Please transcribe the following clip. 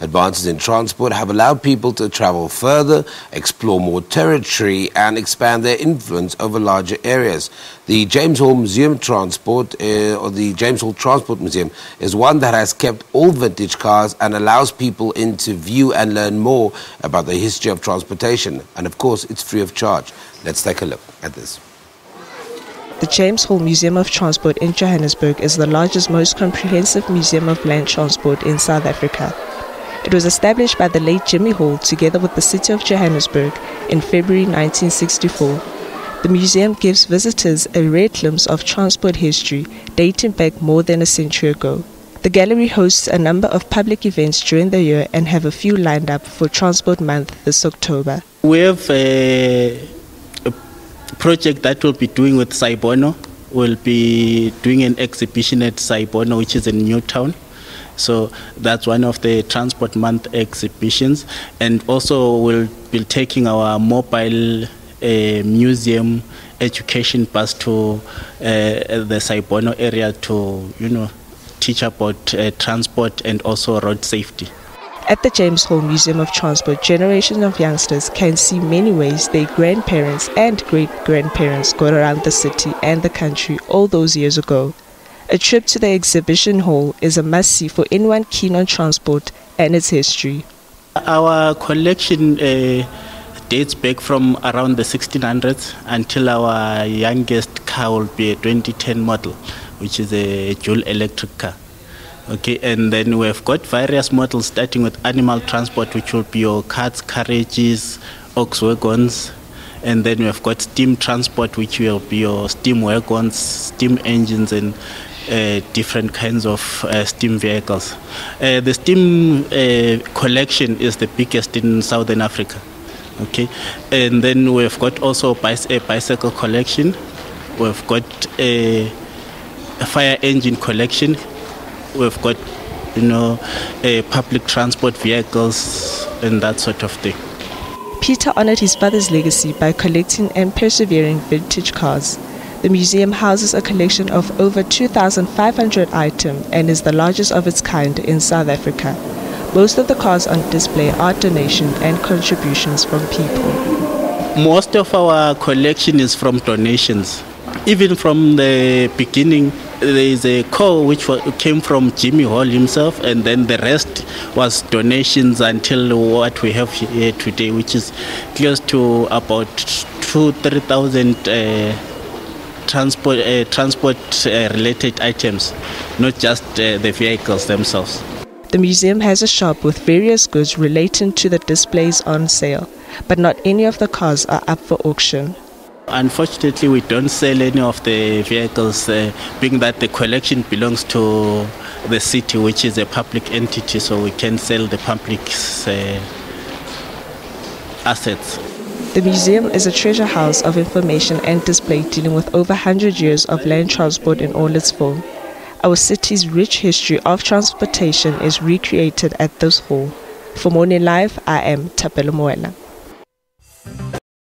Advances in transport have allowed people to travel further, explore more territory, and expand their influence over larger areas. The James Hall Museum Transport, uh, or the James Hall Transport Museum, is one that has kept all vintage cars and allows people in to view and learn more about the history of transportation. And of course, it's free of charge. Let's take a look at this. The James Hall Museum of Transport in Johannesburg is the largest, most comprehensive museum of land transport in South Africa. It was established by the late Jimmy Hall together with the city of Johannesburg in February 1964. The museum gives visitors a rare glimpse of transport history dating back more than a century ago. The gallery hosts a number of public events during the year and have a few lined up for Transport Month this October. We have a project that we'll be doing with Sci-Bono. We'll be doing an exhibition at Sci-Bono, which is in Newtown. So that's one of the Transport Month exhibitions. And also, we'll be taking our mobile uh, museum education bus to uh, the Sci-Bono area to, you know, teach about uh, transport and also road safety. At the James Hall Museum of Transport, generations of youngsters can see many ways their grandparents and great grandparents got around the city and the country all those years ago. A trip to the exhibition hall is a must see for anyone keen on transport and its history. Our collection uh, dates back from around the 1600s until our youngest car will be a 2010 model, which is a dual electric car. Okay, and then we've got various models starting with animal transport, which will be your carts, carriages, ox wagons, and then we've got steam transport, which will be your steam wagons, steam engines, and uh, different kinds of uh, steam vehicles. Uh, the steam uh, collection is the biggest in Southern Africa. Okay, and then we've got also a bicycle collection. We've got a, a fire engine collection we've got you know uh, public transport vehicles and that sort of thing. Peter honored his father's legacy by collecting and persevering vintage cars. The museum houses a collection of over 2,500 items and is the largest of its kind in South Africa. Most of the cars on display are donations and contributions from people. Most of our collection is from donations. Even from the beginning, there is a call which came from Jimmy Hall himself, and then the rest was donations until what we have here today, which is close to about two, three thousand. Uh, transport uh, transport uh, related items, not just uh, the vehicles themselves. The museum has a shop with various goods relating to the displays on sale, but not any of the cars are up for auction. Unfortunately, we don't sell any of the vehicles, uh, being that the collection belongs to the city, which is a public entity, so we can sell the public's uh, assets. The museum is a treasure house of information and display dealing with over 100 years of land transport in all its form. Our city's rich history of transportation is recreated at this hall. For Morning Live, I am Tapelo Moela.